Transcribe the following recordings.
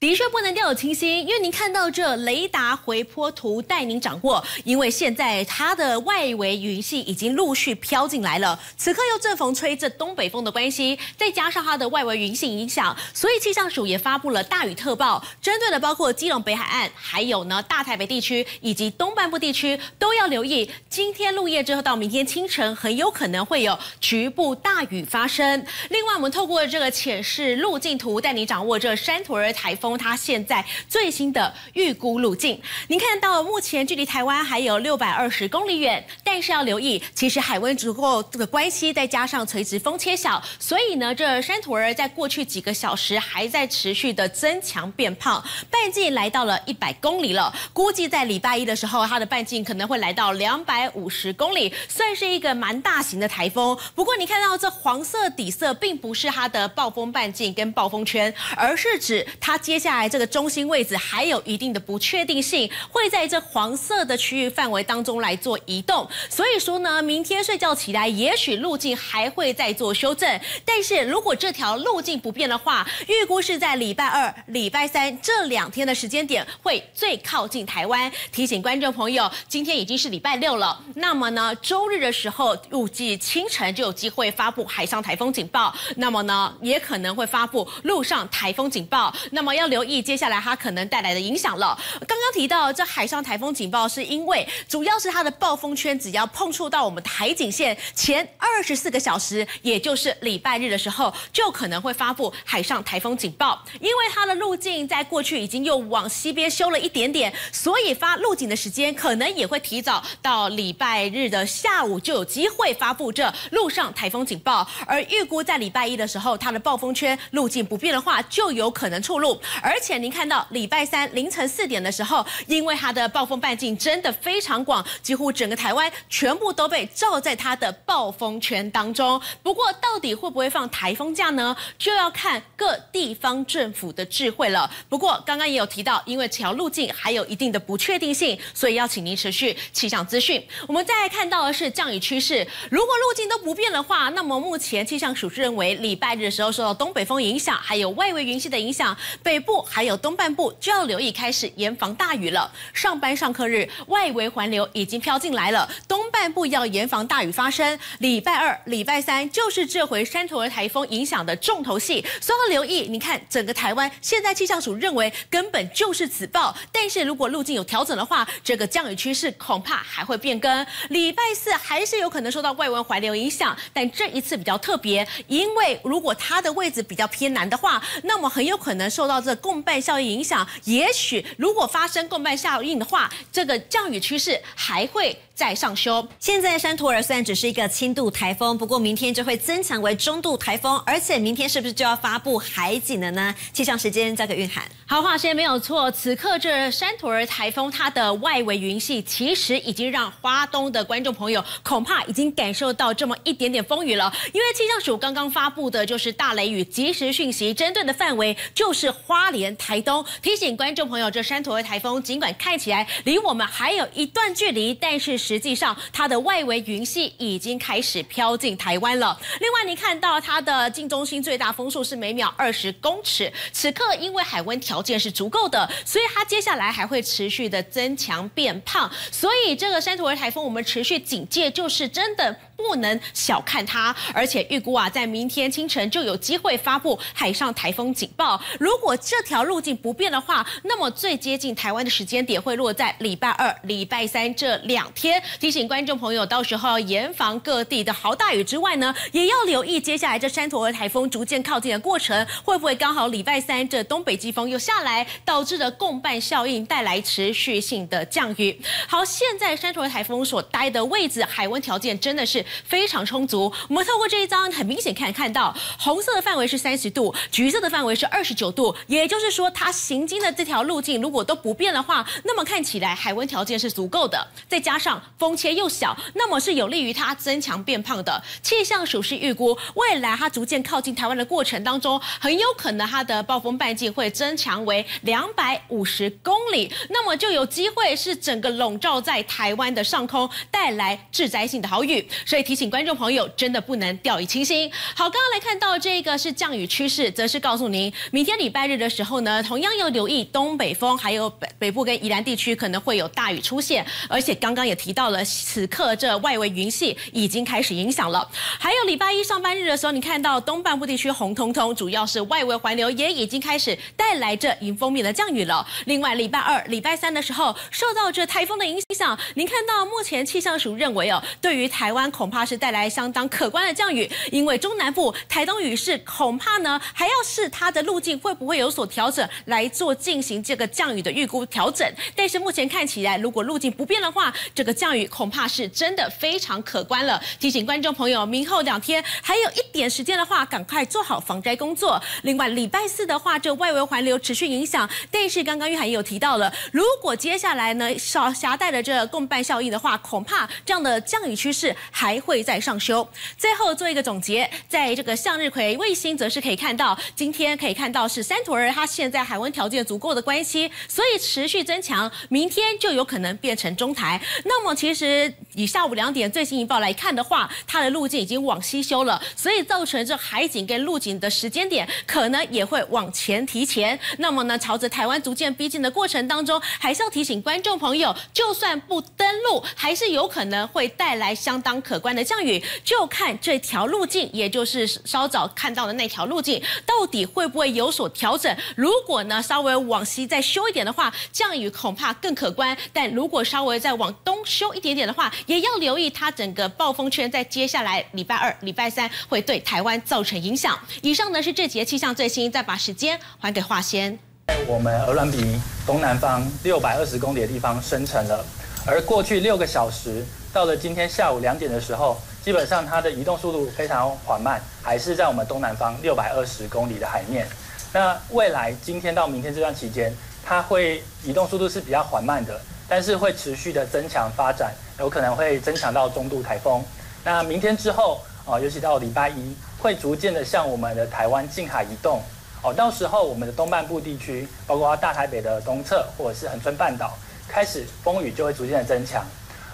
的确不能掉以轻心，因为您看到这雷达回波图带您掌握，因为现在它的外围云系已经陆续飘进来了，此刻又正逢吹着东北风的关系，再加上它的外围云系影响，所以气象署也发布了大雨特报，针对的包括基隆北海岸，还有呢大台北地区以及东半部地区都要留意，今天入夜之后到明天清晨，很有可能会有局部大雨发生。另外，我们透过这个浅视路径图带你掌握这山图儿台风。它现在最新的预估路径，您看到目前距离台湾还有六百二十公里远，但是要留意，其实海温足够的关系，再加上垂直风切小，所以呢，这山土儿在过去几个小时还在持续的增强变胖，半径来到了一百公里了。估计在礼拜一的时候，它的半径可能会来到两百五十公里，算是一个蛮大型的台风。不过你看到这黄色底色，并不是它的暴风半径跟暴风圈，而是指它接。下来这个中心位置还有一定的不确定性，会在这黄色的区域范围当中来做移动。所以说呢，明天睡觉起来，也许路径还会再做修正。但是如果这条路径不变的话，预估是在礼拜二、礼拜三这两天的时间点会最靠近台湾。提醒观众朋友，今天已经是礼拜六了，那么呢，周日的时候预计清晨就有机会发布海上台风警报，那么呢，也可能会发布陆上台风警报。那么要留意接下来它可能带来的影响了。刚刚提到这海上台风警报，是因为主要是它的暴风圈只要碰触到我们台景线前二十四个小时，也就是礼拜日的时候，就可能会发布海上台风警报。因为它的路径在过去已经又往西边修了一点点，所以发路警的时间可能也会提早到礼拜日的下午就有机会发布这陆上台风警报。而预估在礼拜一的时候，它的暴风圈路径不变的话，就有可能触路。而且您看到礼拜三凌晨四点的时候，因为它的暴风半径真的非常广，几乎整个台湾全部都被罩在它的暴风圈当中。不过，到底会不会放台风假呢？就要看各地方政府的智慧了。不过，刚刚也有提到，因为这条路径还有一定的不确定性，所以要请您持续气象资讯。我们再来看到的是降雨趋势，如果路径都不变的话，那么目前气象署是认为，礼拜日的时候受到东北风影响，还有外围云系的影响，北部。还有东半部就要留意开始严防大雨了。上班上课日，外围环流已经飘进来了，东半部要严防大雨发生。礼拜二、礼拜三就是这回山头儿台风影响的重头戏，所以要留意。你看，整个台湾现在气象署认为根本就是此报，但是如果路径有调整的话，这个降雨趋势恐怕还会变更。礼拜四还是有可能受到外围环流影响，但这一次比较特别，因为如果它的位置比较偏南的话，那么很有可能受到这。共伴效应影响，也许如果发生共伴效应的话，这个降雨趋势还会。再上修。现在山图尔虽然只是一个轻度台风，不过明天就会增强为中度台风，而且明天是不是就要发布海警了呢？气象时间交给蕴涵。好，话先没有错。此刻这山图尔台风它的外围云系其实已经让花东的观众朋友恐怕已经感受到这么一点点风雨了。因为气象署刚刚发布的就是大雷雨及时讯息，针对的范围就是花莲、台东。提醒观众朋友，这山图尔台风尽管看起来离我们还有一段距离，但是。实际上，它的外围云系已经开始飘进台湾了。另外，你看到它的近中心最大风速是每秒二十公尺。此刻因为海温条件是足够的，所以它接下来还会持续的增强变胖。所以这个山图尔台风，我们持续警戒，就是真的。不能小看它，而且预估啊，在明天清晨就有机会发布海上台风警报。如果这条路径不变的话，那么最接近台湾的时间点会落在礼拜二、礼拜三这两天。提醒观众朋友，到时候要严防各地的豪大雨之外呢，也要留意接下来这山陀和台风逐渐靠近的过程，会不会刚好礼拜三这东北季风又下来，导致的共伴效应带来持续性的降雨。好，现在山陀和台风所待的位置，海温条件真的是。非常充足。我们透过这一张，很明显看看到，红色的范围是三十度，橘色的范围是二十九度。也就是说，它行经的这条路径如果都不变的话，那么看起来海温条件是足够的。再加上风切又小，那么是有利于它增强变胖的。气象署是预估，未来它逐渐靠近台湾的过程当中，很有可能它的暴风半径会增强为两百五十公里，那么就有机会是整个笼罩在台湾的上空，带来致灾性的豪雨。所。以提醒观众朋友，真的不能掉以轻心。好，刚刚来看到这个是降雨趋势，则是告诉您，明天礼拜日的时候呢，同样要留意东北风，还有北北部跟宜兰地区可能会有大雨出现。而且刚刚也提到了，此刻这外围云系已经开始影响了。还有礼拜一上班日的时候，你看到东半部地区红彤彤，主要是外围环流也已经开始带来这迎风面的降雨了。另外，礼拜二、礼拜三的时候，受到这台风的影响，您看到目前气象署认为哦，对于台湾恐怕是带来相当可观的降雨，因为中南部台东雨势恐怕呢还要视它的路径会不会有所调整来做进行这个降雨的预估调整。但是目前看起来，如果路径不变的话，这个降雨恐怕是真的非常可观了。提醒观众朋友，明后两天还有一点时间的话，赶快做好防灾工作。另外，礼拜四的话，这外围环流持续影响，但是刚刚玉涵也有提到了，如果接下来呢少携带的这共伴效应的话，恐怕这样的降雨趋势还会再上修。最后做一个总结，在这个向日葵卫星，则是可以看到，今天可以看到是山图儿，它现在海温条件足够的关系，所以持续增强，明天就有可能变成中台。那么其实以下午两点最新一报来看的话，它的路径已经往西修了，所以造成这海警跟陆警的时间点可能也会往前提前。那么呢，朝着台湾逐渐逼近的过程当中，还是要提醒观众朋友，就算不登陆，还是有可能会带来相当可观的降雨，就看这条路径，也就是稍早看到的那条路径，到底会不会有所调整。如果呢稍微往西再修一点的话，降雨恐怕更可观；但如果稍微再往东修一点点的话，也要留意它整个暴风圈在接下来礼拜二、礼拜三会对台湾造成影响。以上呢是这节气象最新，再把时间还给华仙。在我们鹅銮鼻东南方六百二十公里的地方生成了，而过去六个小时到了今天下午两点的时候，基本上它的移动速度非常缓慢，还是在我们东南方六百二十公里的海面。那未来今天到明天这段期间，它会移动速度是比较缓慢的，但是会持续的增强发展，有可能会增强到中度台风。那明天之后啊，尤其到礼拜一，会逐渐的向我们的台湾近海移动。哦，到时候我们的东半部地区，包括大台北的东侧或者是恒春半岛，开始风雨就会逐渐的增强。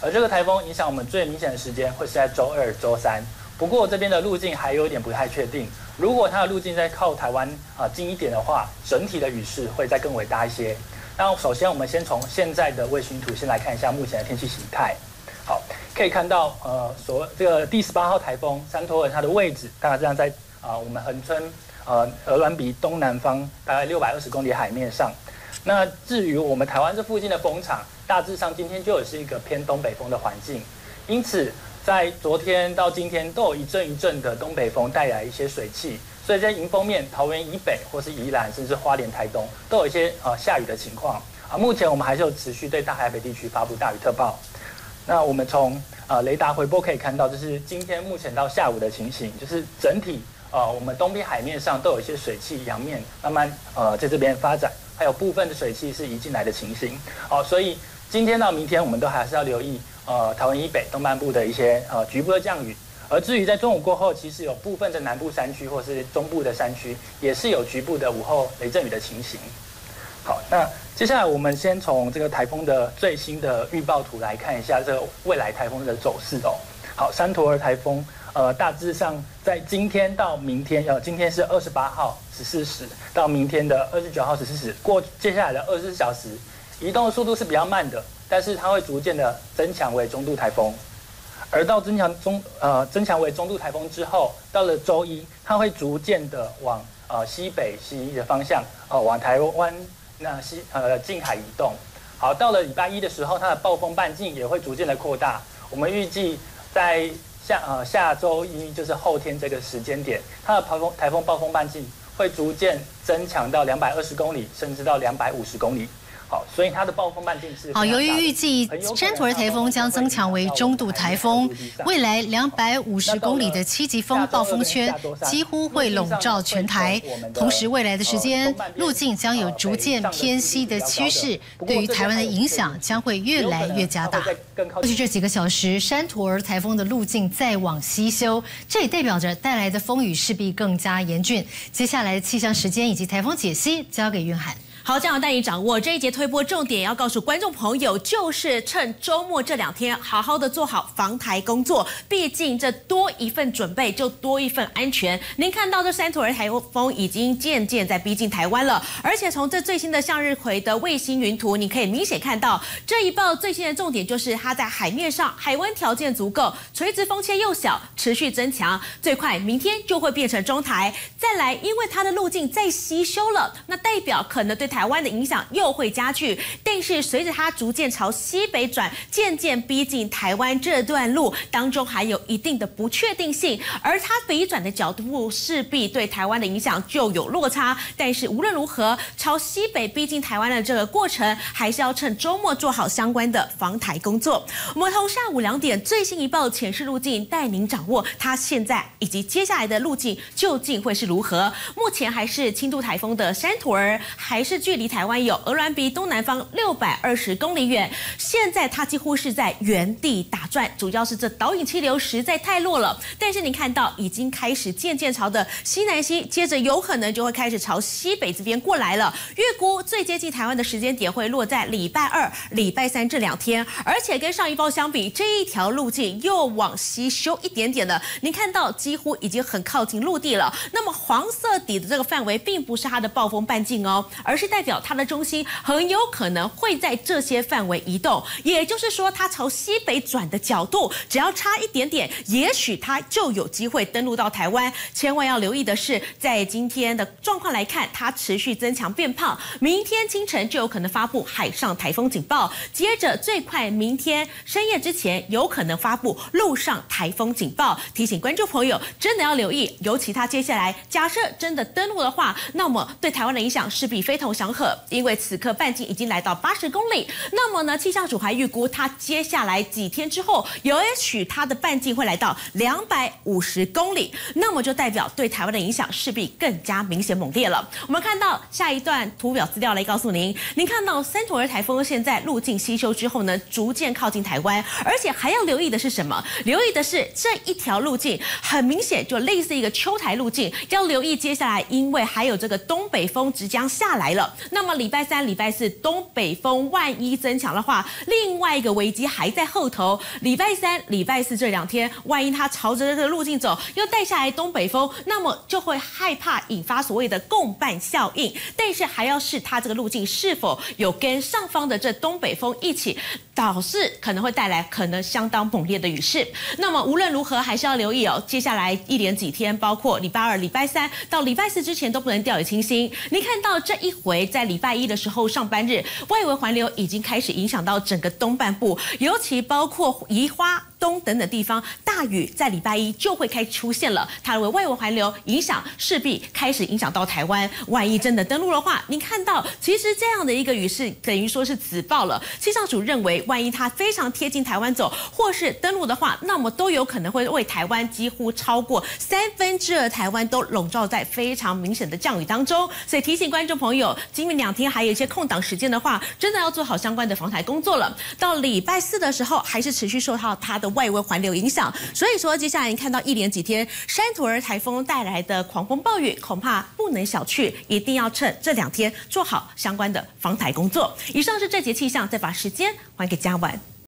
而这个台风影响我们最明显的时间会是在周二、周三。不过这边的路径还有点不太确定。如果它的路径在靠台湾啊近一点的话，整体的雨势会再更为大一些。那首先我们先从现在的卫星图先来看一下目前的天气形态。好，可以看到呃所这个第十八号台风山托尔它的位置大概这样在啊我们恒春。呃，鹅銮鼻东南方大概六百二十公里海面上。那至于我们台湾这附近的风场，大致上今天就有是一个偏东北风的环境。因此，在昨天到今天都有一阵一阵的东北风带来一些水汽，所以在迎风面，桃园以北或是宜兰，甚至花莲、台东都有一些呃下雨的情况。啊，目前我们还是有持续对大海北地区发布大雨特报。那我们从呃雷达回波可以看到，就是今天目前到下午的情形，就是整体。呃，我们东边海面上都有一些水汽，洋面慢慢呃在这边发展，还有部分的水汽是移进来的情形。好，所以今天到明天，我们都还是要留意呃台湾以北东半部的一些呃局部的降雨。而至于在中午过后，其实有部分的南部山区或是中部的山区，也是有局部的午后雷阵雨的情形。好，那接下来我们先从这个台风的最新的预报图来看一下这个未来台风的走势哦。好，山陀儿台风。呃，大致上在今天到明天，呃，今天是二十八号十四时，到明天的二十九号十四时，过接下来的二十四小时，移动的速度是比较慢的，但是它会逐渐的增强为中度台风，而到增强中呃增强为中度台风之后，到了周一，它会逐渐的往呃西北西的方向，呃往台湾那西呃近海移动。好，到了礼拜一的时候，它的暴风半径也会逐渐的扩大，我们预计在。下呃下周一就是后天这个时间点，它的台风台风暴风半径会逐渐增强到两百二十公里，甚至到两百五十公里。好，所以它的暴风半径是好。由于预计山图尔台风将增强为中度台风，未来两百五十公里的七级风暴风圈几乎会笼罩全台。同时，未来的时间路径将有逐渐偏西的趋势，对于台湾的影响将会越来越加大。过去这几个小时，山图尔台风的路径再往西修，这也代表着带来的风雨势必更加严峻。接下来的气象时间以及台风解析交给云涵。好，这样带你掌握这一节推播重点，要告诉观众朋友，就是趁周末这两天，好好的做好防台工作。毕竟这多一份准备，就多一份安全。您看到这三土儿台风已经渐渐在逼近台湾了，而且从这最新的向日葵的卫星云图，你可以明显看到这一报最新的重点就是它在海面上海温条件足够，垂直风切又小，持续增强，最快明天就会变成中台。再来，因为它的路径在西修了，那代表可能对。台湾的影响又会加剧，但是随着它逐渐朝西北转，渐渐逼近台湾这段路当中还有一定的不确定性，而它北转的角度势必对台湾的影响就有落差。但是无论如何，朝西北逼近台湾的这个过程，还是要趁周末做好相关的防台工作。我们从下午两点最新一报潜势路径带您掌握它现在以及接下来的路径究竟会是如何。目前还是轻度台风的山图儿，还是。距离台湾有鹅銮鼻东南方六百二十公里远，现在它几乎是在原地打转，主要是这导引气流实在太弱了。但是你看到已经开始渐渐朝的西南西，接着有可能就会开始朝西北这边过来了。预估最接近台湾的时间点会落在礼拜二、礼拜三这两天，而且跟上一包相比，这一条路径又往西修一点点了。您看到几乎已经很靠近陆地了。那么黄色底的这个范围并不是它的暴风半径哦，而是。代表它的中心很有可能会在这些范围移动，也就是说，它朝西北转的角度只要差一点点，也许它就有机会登陆到台湾。千万要留意的是，在今天的状况来看，它持续增强变胖，明天清晨就有可能发布海上台风警报，接着最快明天深夜之前有可能发布陆上台风警报。提醒观众朋友，真的要留意，尤其它接下来假设真的登陆的话，那么对台湾的影响势必非同小。可，因为此刻半径已经来到八十公里，那么呢，气象组还预估它接下来几天之后，也许它的半径会来到两百五十公里，那么就代表对台湾的影响势必更加明显猛烈了。我们看到下一段图表资料来告诉您，您看到三土儿台风现在路径西收之后呢，逐渐靠近台湾，而且还要留意的是什么？留意的是这一条路径很明显就类似一个秋台路径，要留意接下来，因为还有这个东北风即将下来了。那么礼拜三、礼拜四东北风万一增强的话，另外一个危机还在后头。礼拜三、礼拜四这两天，万一它朝着这个路径走，又带下来东北风，那么就会害怕引发所谓的共伴效应。但是还要视它这个路径是否有跟上方的这东北风一起，导致可能会带来可能相当猛烈的雨势。那么无论如何，还是要留意哦。接下来一连几天，包括礼拜二、礼拜三到礼拜四之前，都不能掉以轻心。你看到这一回。在礼拜一的时候，上班日外围环流已经开始影响到整个东半部，尤其包括宜花。东等等地方大雨在礼拜一就会开始出现了，它为外围环流影响，势必开始影响到台湾。万一真的登陆的话，您看到其实这样的一个雨势等于说是紫爆了。气象组认为，万一它非常贴近台湾走，或是登陆的话，那么都有可能会为台湾几乎超过三分之二台湾都笼罩在非常明显的降雨当中。所以提醒观众朋友，今明两天还有一些空档时间的话，真的要做好相关的防台工作了。到礼拜四的时候，还是持续受到它的。外围环流影响，所以说接下来你看到一连几天山土儿台风带来的狂风暴雨，恐怕不能小觑，一定要趁这两天做好相关的防台工作。以上是这节气象，再把时间还给嘉文。